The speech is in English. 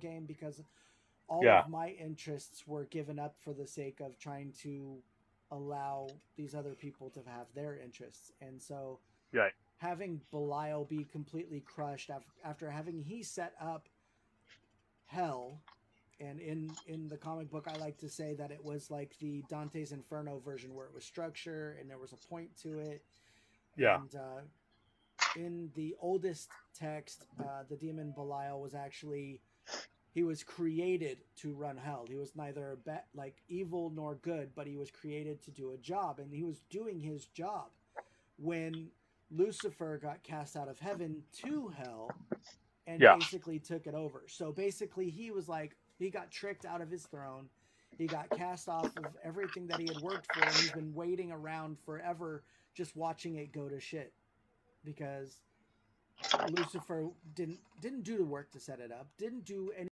game because all Yeah. of my interests were given up for the sake of trying to allow these other people to have their interests. And so Right. having Belial be completely crushed af- after having he set up hell and in in the comic book I like to say that it was like the Dante's Inferno version where it was structure and there was a point to it. Yeah. And uh, in the oldest text, uh, the demon Belial was actually he was created to run hell. He was neither be- like evil nor good, but he was created to do a job, and he was doing his job when Lucifer got cast out of heaven to hell and Yeah. basically took it over. So basically, he was like he got tricked out of his throne. He got cast off of everything that he had worked for, and he's been waiting around forever, just watching it go to shit because Lucifer didn't didn't do the work to set it up, didn't do any